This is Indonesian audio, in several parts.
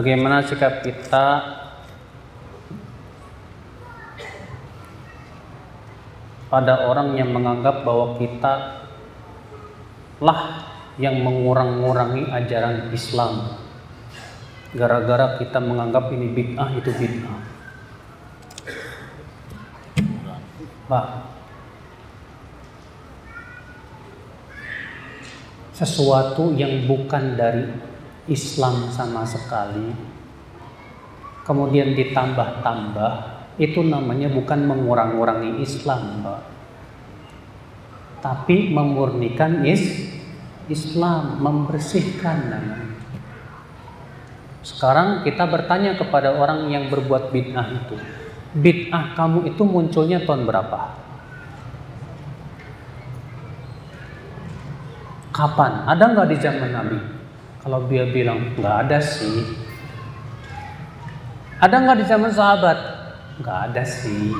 Bagaimana sikap kita pada orang yang menganggap bahwa kita lah yang mengurang-ngurangi ajaran Islam? Gara-gara kita menganggap ini bid'ah itu bid'ah. Pak. Sesuatu yang bukan dari Islam sama sekali kemudian ditambah-tambah itu namanya bukan mengurang-urangi Islam, Pak. Tapi memurnikan is Islam, membersihkan namanya. Sekarang kita bertanya kepada orang yang berbuat bid'ah itu. Bid'ah kamu itu munculnya tahun berapa? Kapan? Ada nggak di zaman Nabi? Kalau dia bilang nggak ada sih. Ada nggak di zaman sahabat? Nggak ada sih.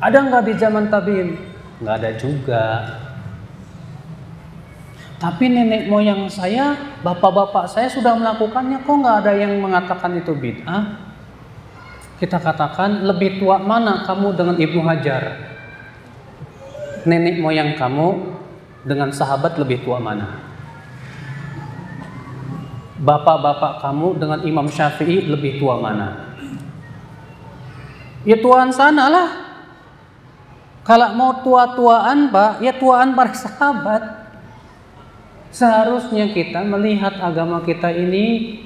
Ada nggak di zaman tabiin? Nggak ada juga. Tapi nenek moyang saya, bapak-bapak saya sudah melakukannya, kok nggak ada yang mengatakan itu bid'ah? Kita katakan lebih tua mana kamu dengan Ibnu Hajar? Nenek moyang kamu dengan sahabat lebih tua mana? Bapak-bapak kamu dengan Imam Syafi'i lebih tua mana? Ya tuaan sana lah. Kalau mau tua-tuaan pak, ya tuaan para sahabat. Seharusnya kita melihat agama kita ini,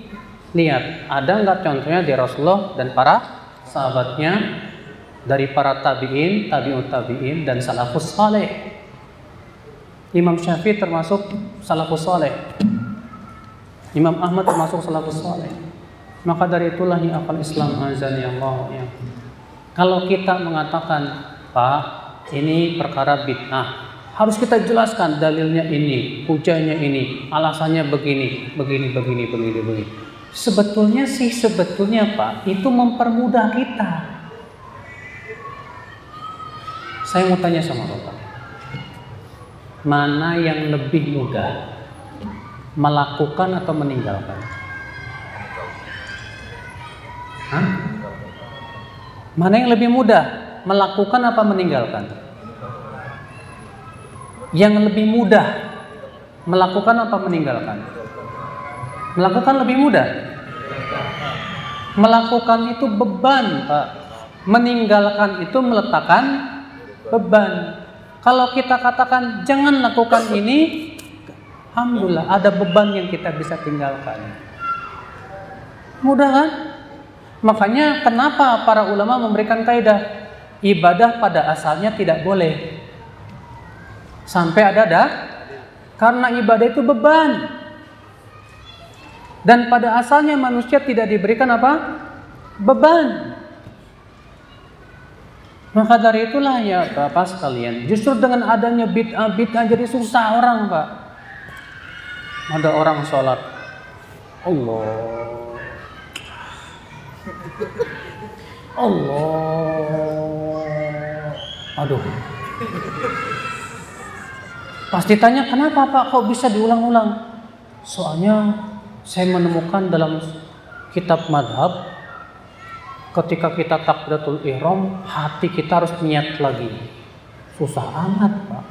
lihat ada nggak contohnya di Rasulullah dan para sahabatnya dari para tabiin, tabiut tabiin dan salafus saleh. Imam Syafi'i termasuk salafus saleh. Imam Ahmad termasuk salafus saleh. Maka dari itulah ya akal Islam azani Allah ya. Kalau kita mengatakan, Pak, ini perkara bid'ah, harus kita jelaskan dalilnya ini, hujahnya ini, alasannya begini, begini, begini, begini, begini. Sebetulnya sih, sebetulnya Pak, itu mempermudah kita. Saya mau tanya sama Bapak. Mana yang lebih mudah? Melakukan atau meninggalkan? Hah? Mana yang lebih mudah? Melakukan apa meninggalkan? Yang lebih mudah melakukan apa meninggalkan? Melakukan lebih mudah. Melakukan itu beban, Pak. Meninggalkan itu meletakkan beban. Kalau kita katakan jangan lakukan ini, alhamdulillah ada beban yang kita bisa tinggalkan. Mudah kan? Makanya kenapa para ulama memberikan kaidah? Ibadah pada asalnya tidak boleh. Sampai ada dah? Karena ibadah itu beban. Dan pada asalnya manusia tidak diberikan apa? Beban. Maka dari itulah ya Bapak sekalian justru dengan adanya bid'ah bid'ah jadi susah orang Pak ada orang sholat Allah Allah. Aduh. Pasti tanya kenapa Pak kok bisa diulang-ulang? Soalnya saya menemukan dalam kitab madhab ketika kita takbiratul ihram hati kita harus niat lagi. Susah amat Pak.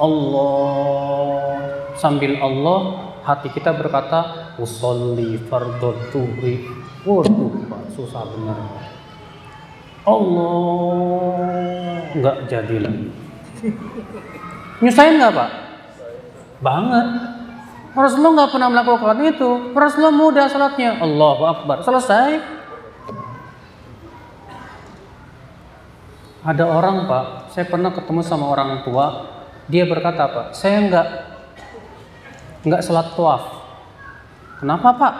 Allah. Sambil Allah hati kita berkata usolli fardhu tuhri susah benar Allah. Nggak jadi lagi. Nyusahin nggak pak? Banget. Rasulullah nggak pernah melakukan itu. Rasulullah mudah salatnya. Allahu Akbar. Selesai. Ada orang pak saya pernah ketemu sama orang tua dia berkata pak saya nggak nggak sholat tuaf. Kenapa pak?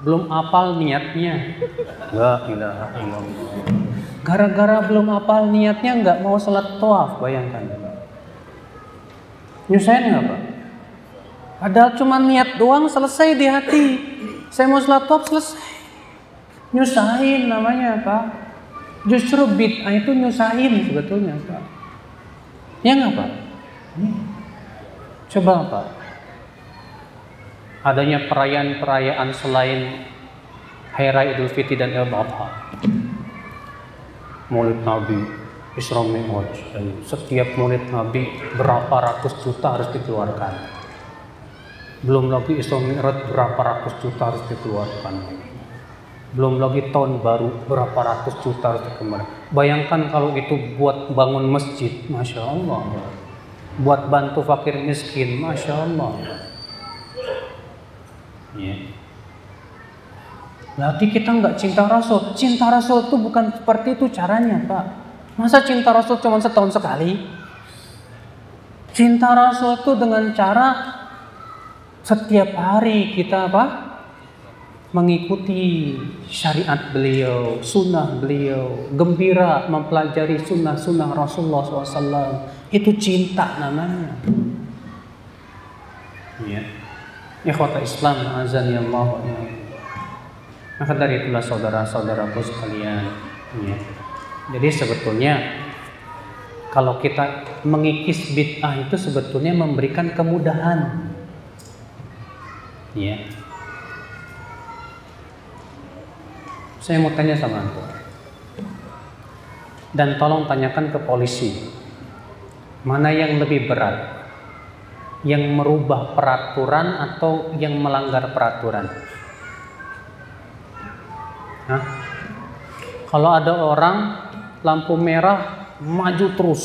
Belum apal niatnya. La ilaha illallah. Gara-gara belum apal niatnya nggak mau sholat tuaf, bayangkan. Nyusahin nggak pak? Padahal cuma niat doang selesai di hati. Saya mau sholat tuaf selesai. Nyusahin namanya pak. Justru bid'ah itu nyusahin sebetulnya pak. Ya nggak pak? Coba pak adanya perayaan-perayaan selain Hari Raya Idul Fitri dan Idul Adha. Maulid Nabi, Isra Mi'raj, setiap maulid Nabi berapa ratus juta harus dikeluarkan. Belum lagi Isra Mi'raj berapa ratus juta harus dikeluarkan. Belum lagi tahun baru berapa ratus juta harus dikeluarkan. Bayangkan kalau itu buat bangun masjid, Masya Allah. Buat bantu fakir miskin, Masya Allah. Ya. Berarti kita nggak cinta Rasul. Cinta Rasul itu bukan seperti itu caranya, Pak. Masa cinta Rasul cuma setahun sekali? Cinta Rasul itu dengan cara setiap hari kita apa? Mengikuti syariat beliau, sunnah beliau, gembira mempelajari sunnah-sunnah Rasulullah SAW. Itu cinta namanya. Ya. Ikhwata Islam, azan ya Allah maka dari itulah saudara-saudaraku sekalian, ya. Jadi sebetulnya kalau kita mengikis bid'ah itu sebetulnya memberikan kemudahan. Ya. Saya mau tanya sama Anda. Dan tolong tanyakan ke polisi. Mana yang lebih berat? Yang merubah peraturan atau yang melanggar peraturan? Hah? Kalau ada orang lampu merah maju terus.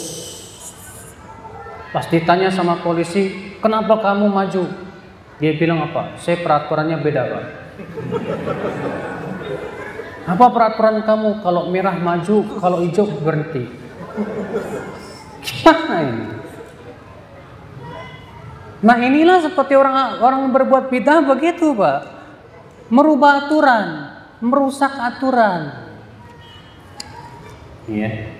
Pas ditanya sama polisi, kenapa kamu maju? Dia bilang apa? Saya peraturannya beda pak. Apa peraturan kamu? Kalau merah maju, kalau hijau berhenti. Gimana ini? Nah inilah seperti orang orang berbuat bid'ah begitu pak. Merubah aturan merusak aturan. Ya.